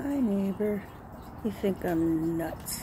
Hi, neighbor. You think I'm nuts.